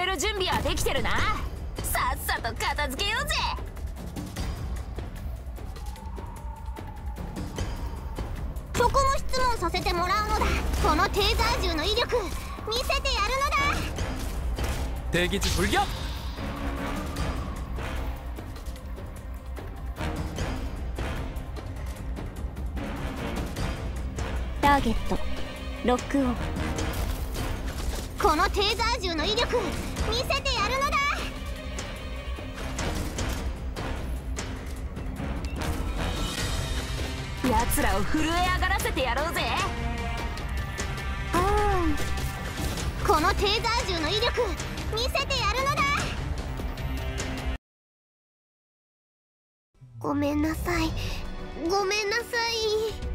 れる準備はできてるな。さっさと片付けようぜ。そこも質問させてもらうのだ。このテーザー銃の威力見せてやるのだ。定義フリアターゲットロックオン。このテーザー銃の威力見せてやるのだ。奴らを震え上がらせてやろうぜ。うん。このテーザー銃の威力見せてやるのだ。ごめんなさい。ごめんなさい。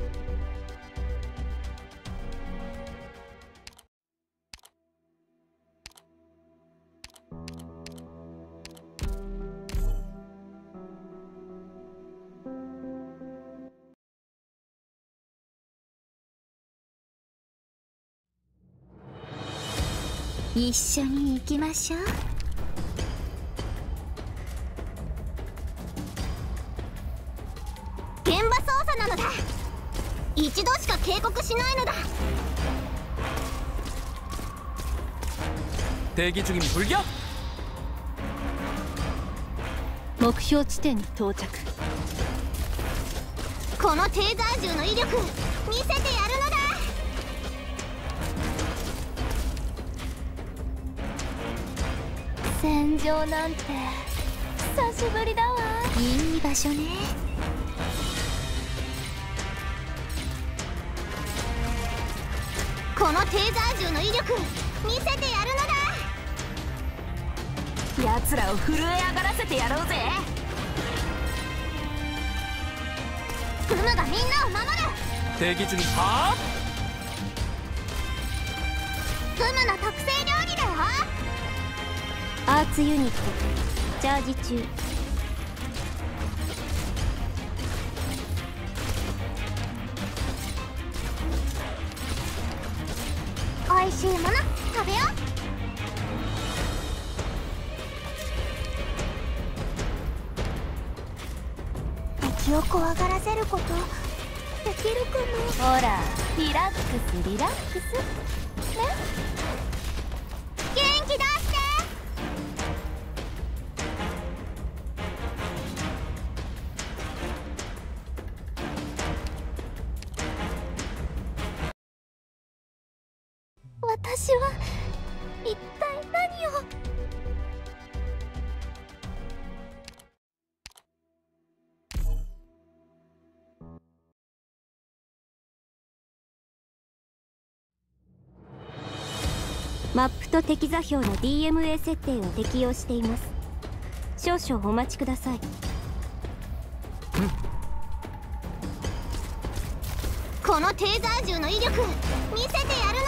一緒に行きましょう現場捜査なのだ一度しか警告しないのだ 대기 중임 돌격! 目標地点に到着このテーザー銃の威力見せてや る。戦場なんて久しぶりだわ。いい場所ね。このテーザー銃の威力見せてやるのだ。奴らを震え上がらせてやろうぜ。ブムがみんなを守る。定地には？ムの特製料理だよ。アーツユニットチャージ中。美味しいもの食べよう。を怖がらせること。できるかな。ほらリラックスリラックス。元マップと敵座標の DMA 設定を適用しています少々お待ちくださいこのテーザー銃の威力見せてやる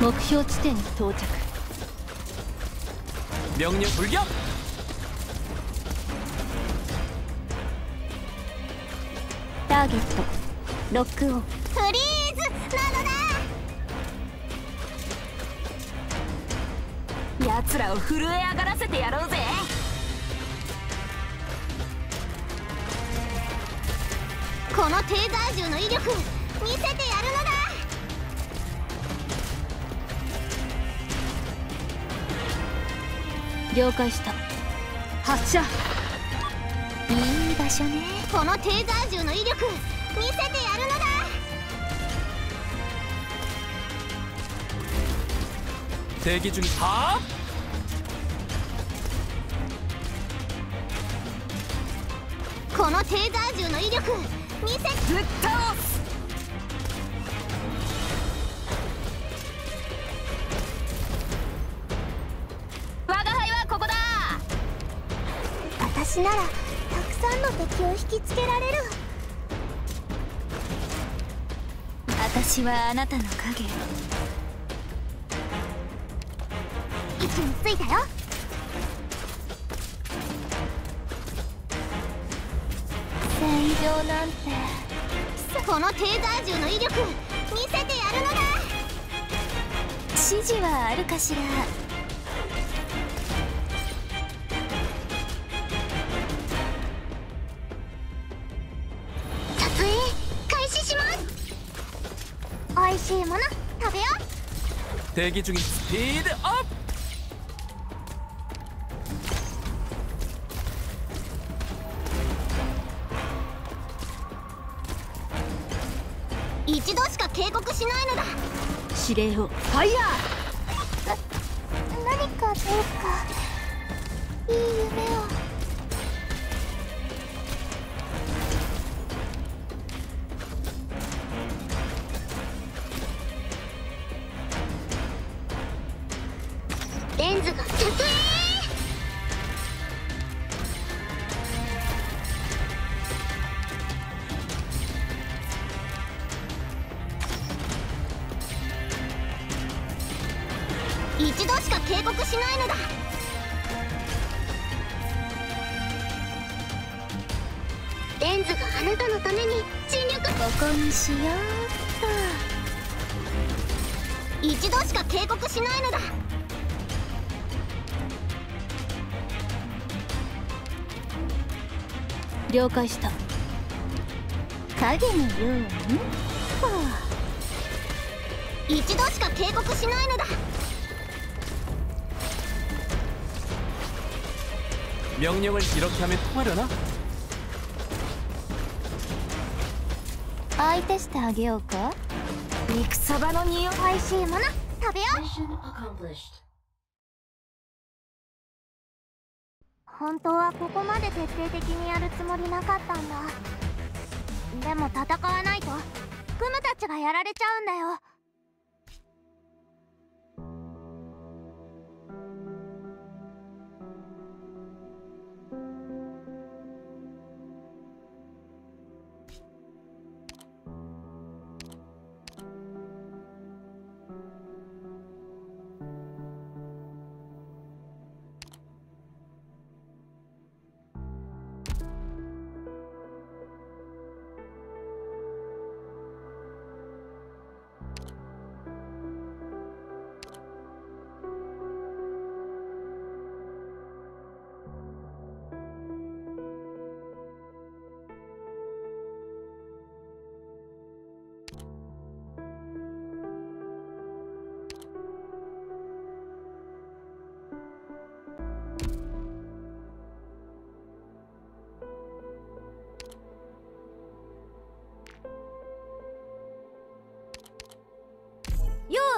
のだ目標地点に到着 명령 돌격! ターゲットロックオンフリー 奴らを震え上がらせてやろうぜ。このテーザー銃の威力見せてやるのだ。了解した。発射。いい場所ね。このテーザー銃の威力見せてやるのだ。定義中にはあのテーザー銃の威力見せぶっ倒す。我が輩はここだ。私ならたくさんの敵を引きつけられる。私はあなたの影。位置についたよ戦場なんてこの低在銃の威力見せてやるのだ。指示はあるかしら？しいもの食べよう。定義スピードオン令をファイヤー。何かどうか。いい夢を。しよう一度しか警告しないのだと了解した影のように一度しか警告しないのだ 명령을 이렇게 하면 통하려나? 相手してあげようか。肉そばの匂い美味しいもの食べよう。本当はここまで徹底的にやるつもりなかったんだ。でも戦わないと。クムたちがやられちゃうんだよ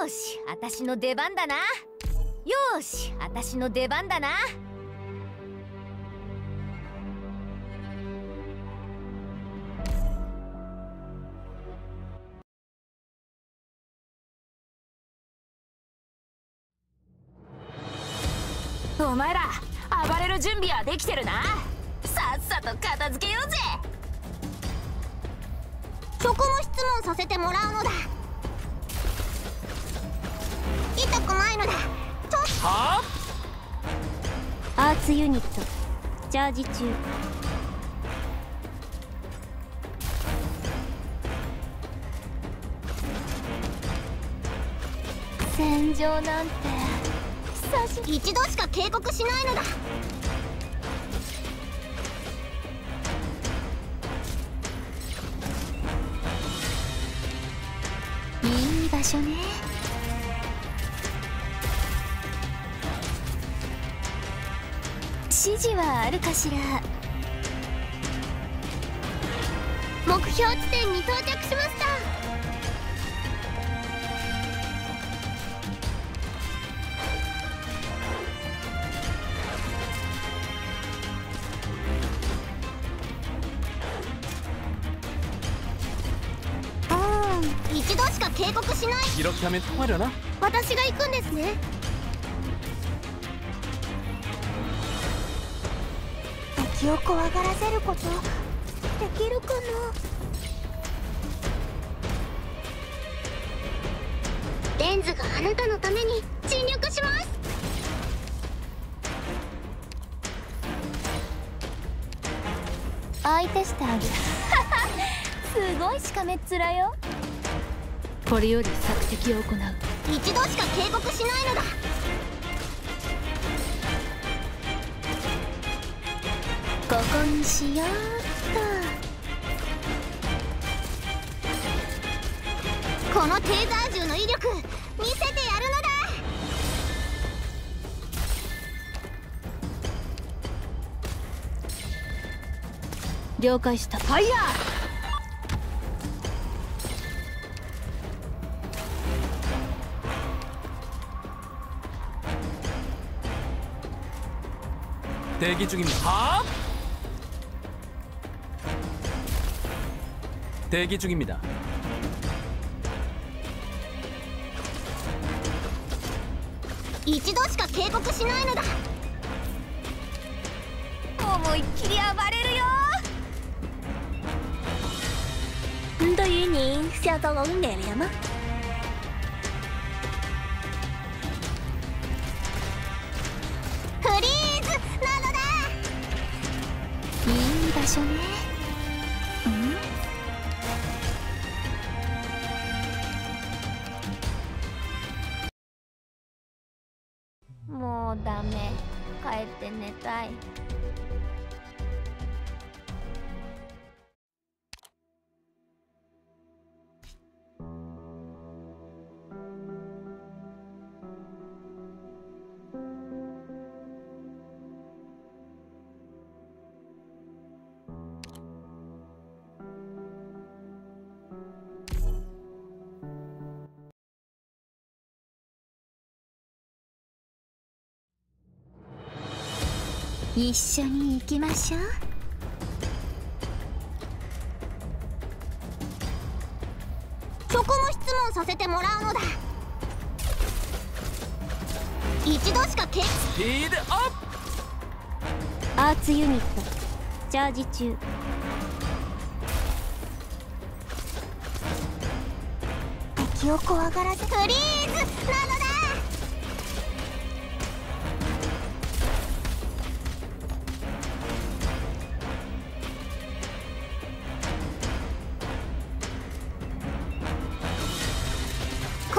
し私の出番だな。よし私の出番だな。ニット。チャージ中。戦場なんて。久し一度しか警告しないのだ。いい場所ね指示はあるかしら？目標地点に到着しました。一度しか警告しない。私が行くんですね。敵を怖がらせることできるかな？レンズがあなたのために尽力します！相手してあげる。すごいしかめっ面よ。これより索敵を行う。一度しか警告しないのだここにしようっとこのテーザー銃の威力見せてやるのだ了解したファイヤー 대기 중입니다. 하! 대기 중입니다. 一度しか警告しないのだ思いっきり暴れるよ对于您笑到龙脸了吗フリーズなのだいい場所ね ダメ。帰って寝たい。一緒に行きましょう。職も質問させてもらうのだ。一度しかけスピードアップアーツユニットチャージ中。敵を怖がらフリーズなの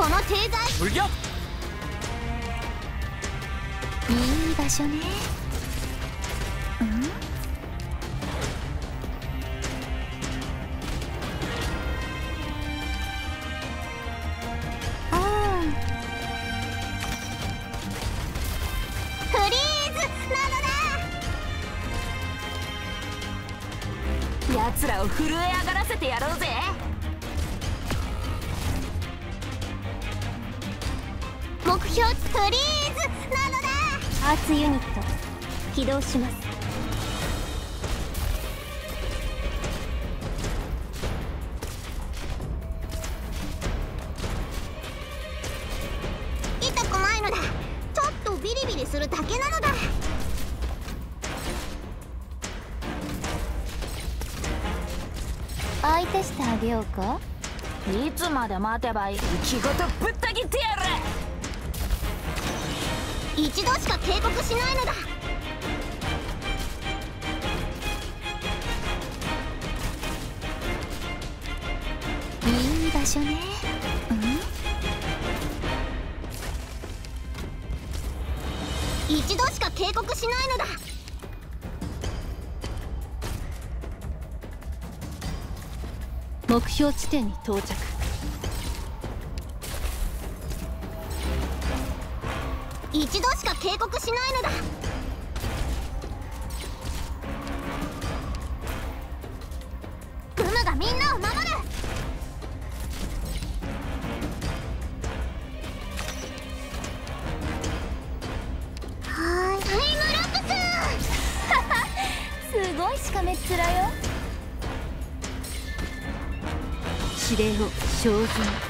このテーザー돌 격! いい場所ね待てばいい。気ごとぶった切ってやる。一度しか警告しないのだ。いい場所ね。うん？一度しか警告しないのだ。目標地点に到着一度しか警告しないのだ。グムがみんなを守る。はーい。タイムラプ すごいしかめっ面よ。指令を精進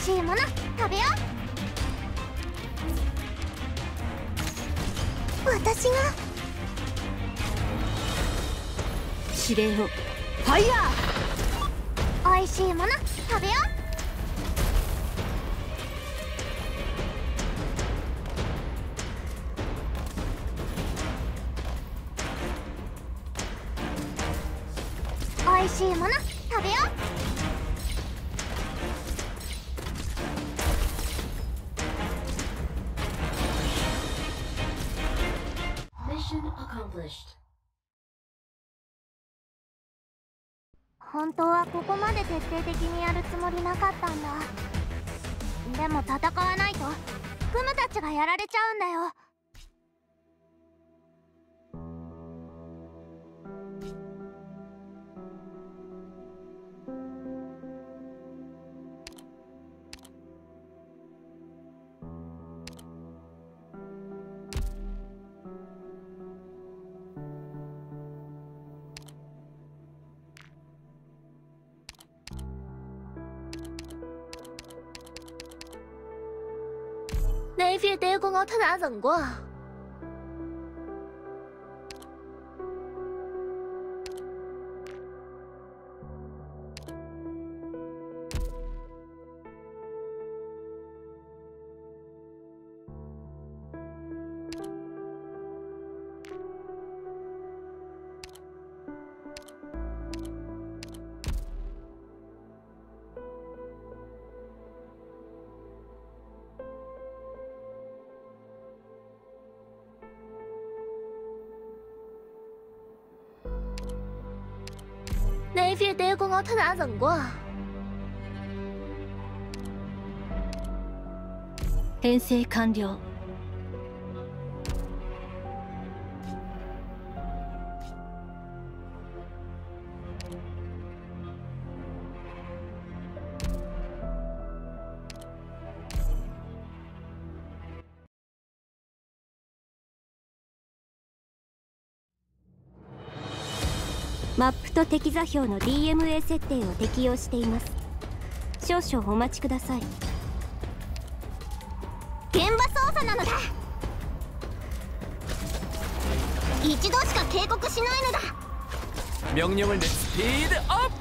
しいもの食べよう。私が。指令を。ファイヤーおいしいもの徹底的にやるつもりなかったんだ。でも戦わないとクムたちがやられちゃうんだよ。那一片地公我他哪整过？那一片地公他哪整过？編成完了敵座標の DMA 設定を適用しています少々お待ちください現場操作なのだ一度しか警告しないのだ 명령을 내 스피드 업!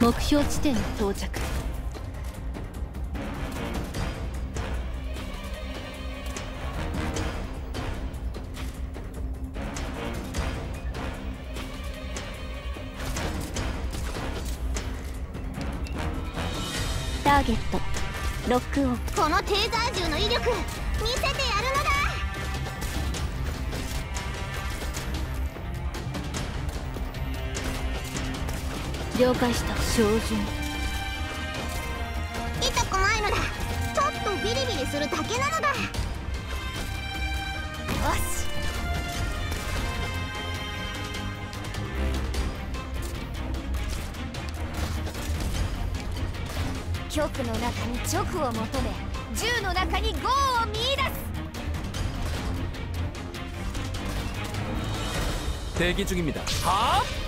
目標地点到着 テーザー銃の威力見せてやるのだ。了解した。照準。痛くないのだ。ちょっとビリビリするだけなのだ。よし。極の中に直を求め銃の中にゴーを見出す 대기 중입니다. 업!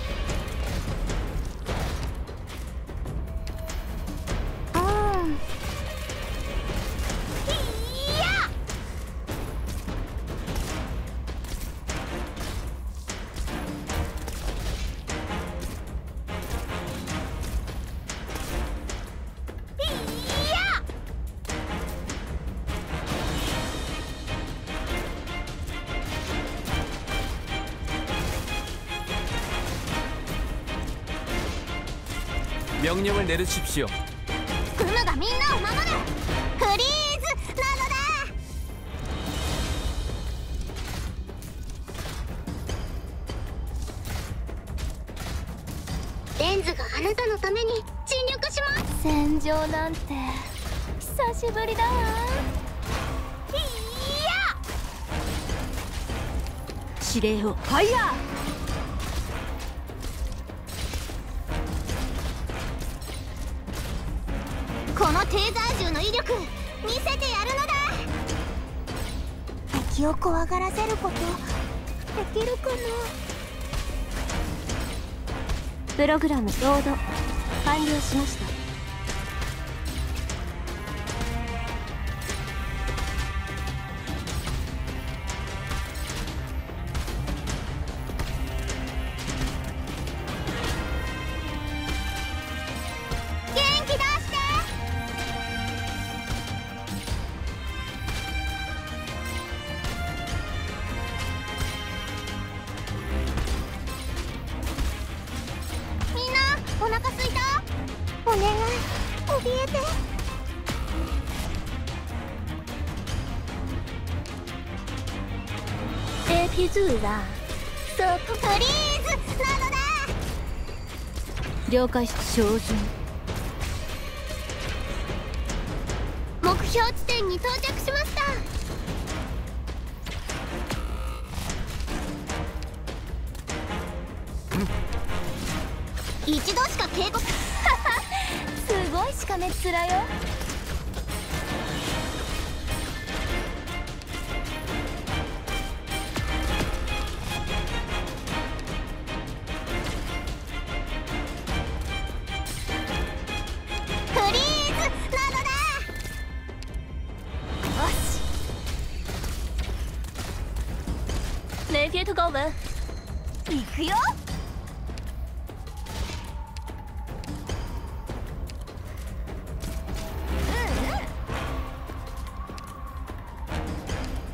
しよう。グムがみんなを守るフリーズ。なのだレンズがあなたのために。尽力します戦場なんて。久しぶりだわ。いや。指令を。ファイヤー。く見せてやるのだ。敵を怖がらせることできるかな？プログラムロード完了しました。腹すいた？お願い。怯えて，A P 住啦，プリーズなのだ。了解照準。目標地点に到着しました一度しか警告 すごいしかめっ面よ。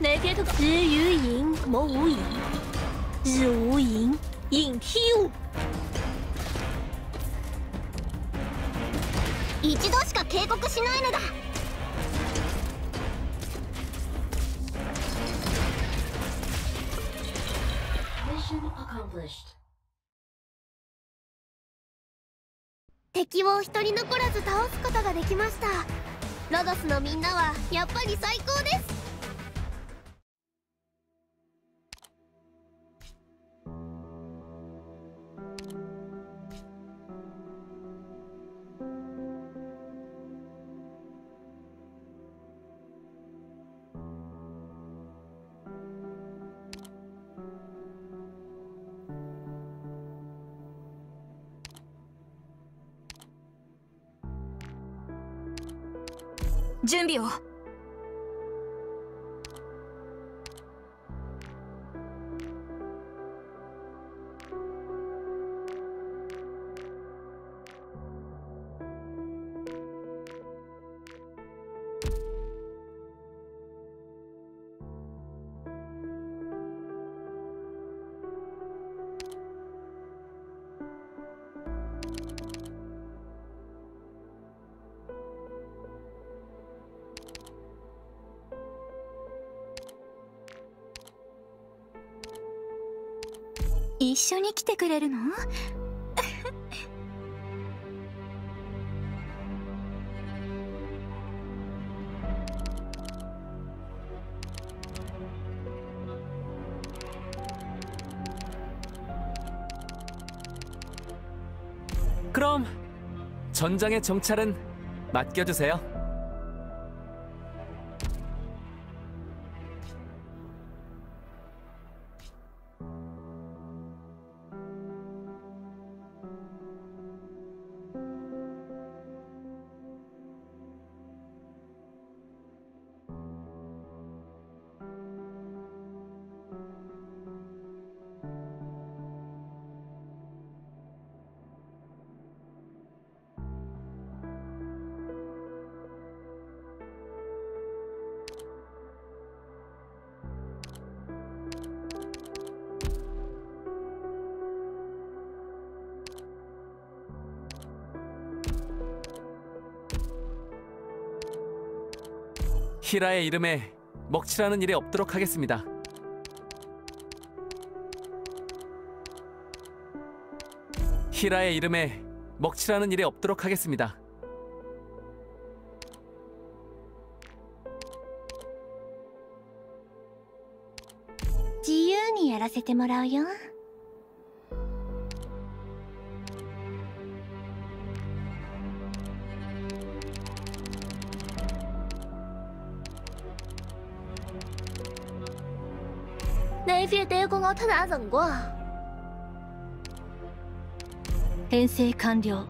雷撇特日于影，谋无影，日无影，影踢舞。一度しか警告しないのだ。敵を一人残らず倒すことができました。ロドスのみんなはやっぱり最高ですリオ一緒に来てくれるの그럼 전장의 정찰은 맡겨주세요. 히라의 이름에 먹칠하는 일이 없도록 하겠습니다. 히라의 이름에 먹칠하는 일이 없도록 하겠습니다. 自由にやらせてもらうよ 他打怎么过？啊？編成完了。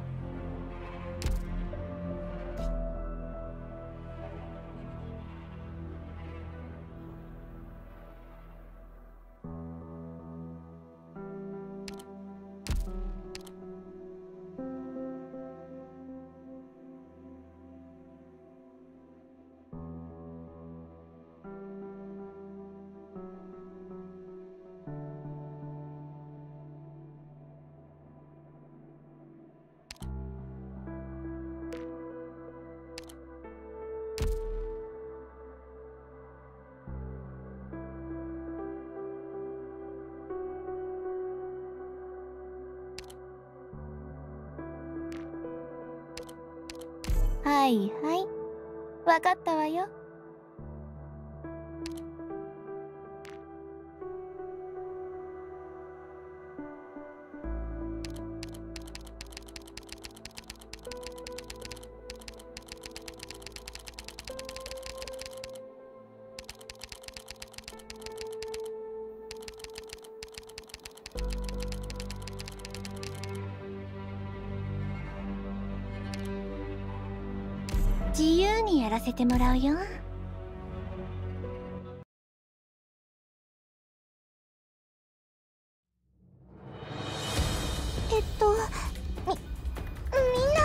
はいはい。わかったわよ。自由にやらせてもらうよ。えっとみみんな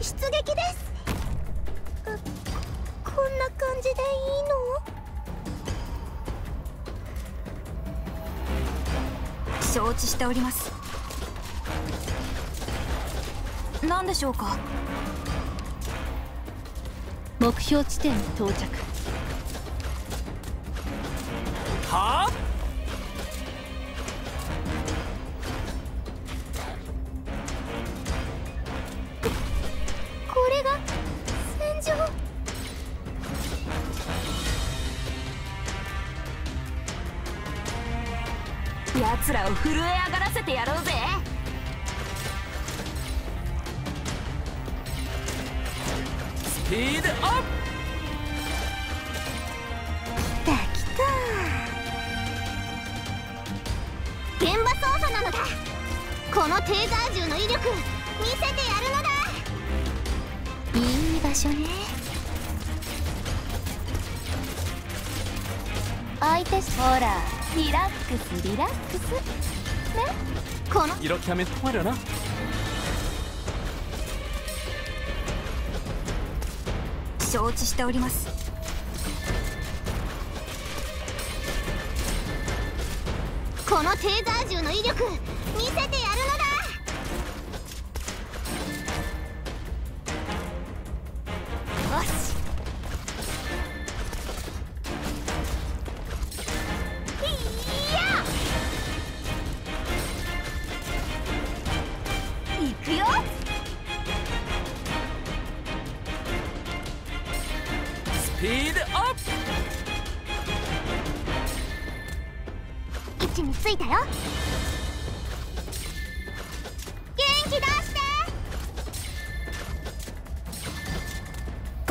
出撃です。あこんな感じでいいの？承知しております。何でしょうか？目標地点に到着。このテーザー銃の威力見せてやるのだ。いい場所ね。相手ほらリラックスリラックス。ね？この。色キャメ止るな。承知しております。このテーザー銃の威力見せてやる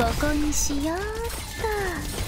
ここにしようっと。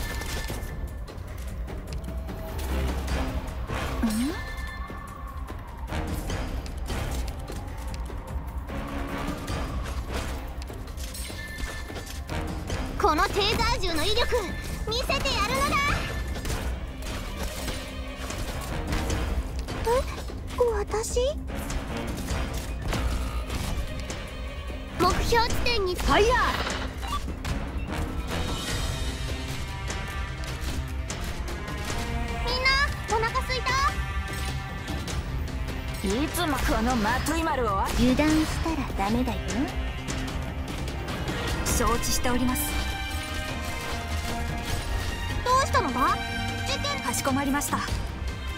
ダメだよ。承知しております。どうしたのだ事件かしこまりました。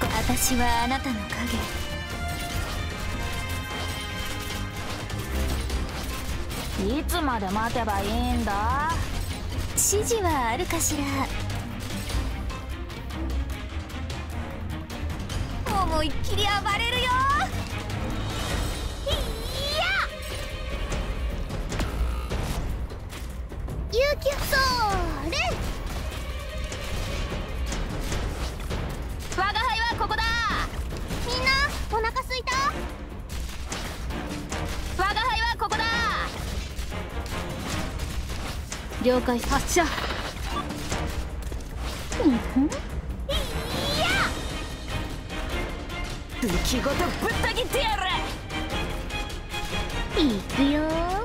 私はあなたの影。いつまで待てばいいんだ？指示はあるかしら？思いっきり暴れるよ勇気それ我が輩はここだみんなお腹すいた我が輩はここだ了解発射武器ごとぶった切ってやるいくよ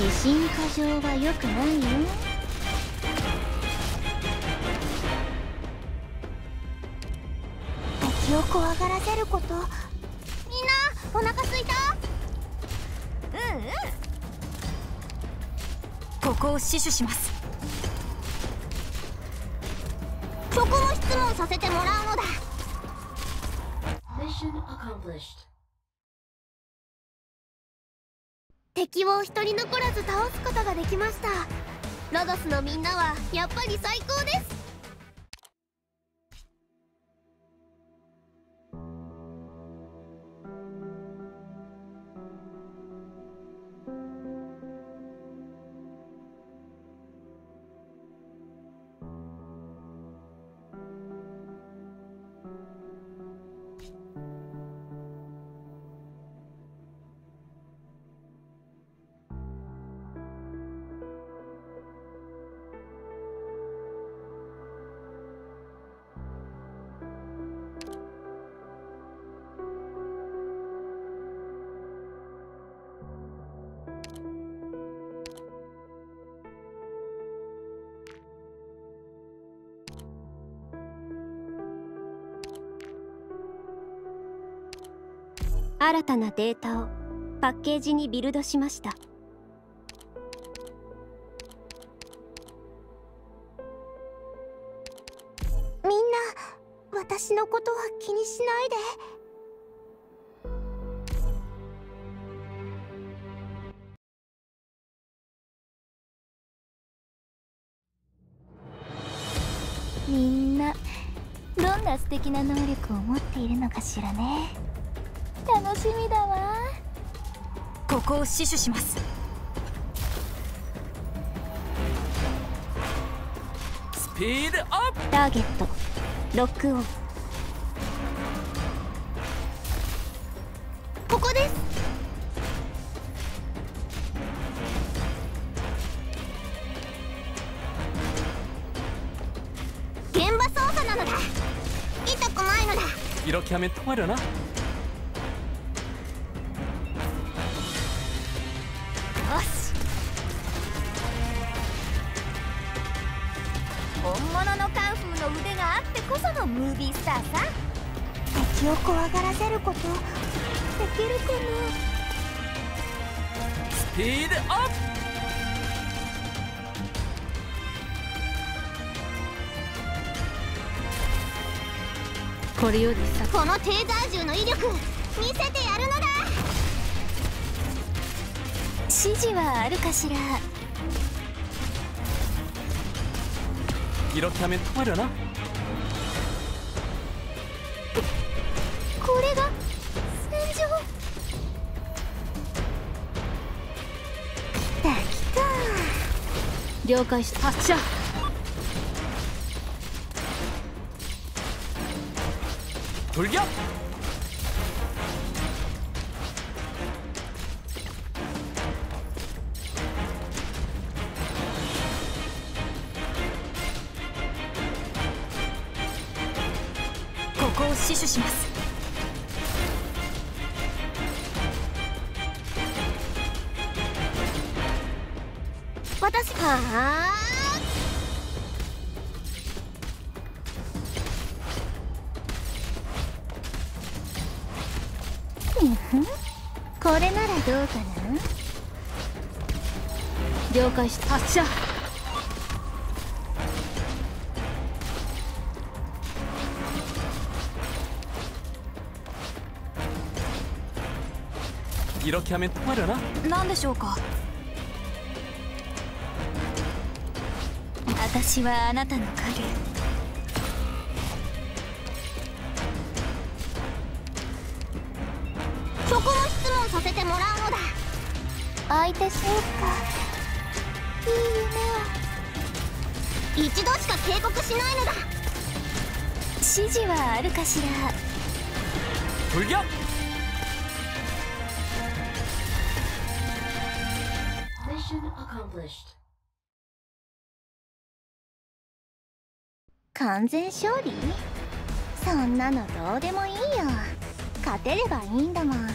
自信過剰は良くないよ敵を怖がらせること？みんなお腹すいた？うんうん。ここを死守します。そこも質問させてもらうのだ。Mission accomplished. を一人残らず倒すことができました。ロドスのみんなはやっぱり最高です。新たなデータをパッケージにビルドしました。みんな私のことは気にしないで。みんなどんな素敵な能力を持っているのかしらね。楽しみだわ。ここを死守します。スピードアップ。ターゲットロックオン。ここです。現場操作なのだ。痛こまいのだ。色気はめ止まるな。これよりさなこのテーザー銃の威力見せてやるのだ指示はあるかしら 이렇게 하면 통하려나? 了解した発射돌 격! どうかな?了解した。発射色気はめっまだな何でしょうか?私はあなたの影相手そうか。いい夢を一度しか警告しないのだ。指示はあるかしら。돌 격! Mission accomplished. 完全勝利？そんなのどうでもいいよ。勝てればいいんだもん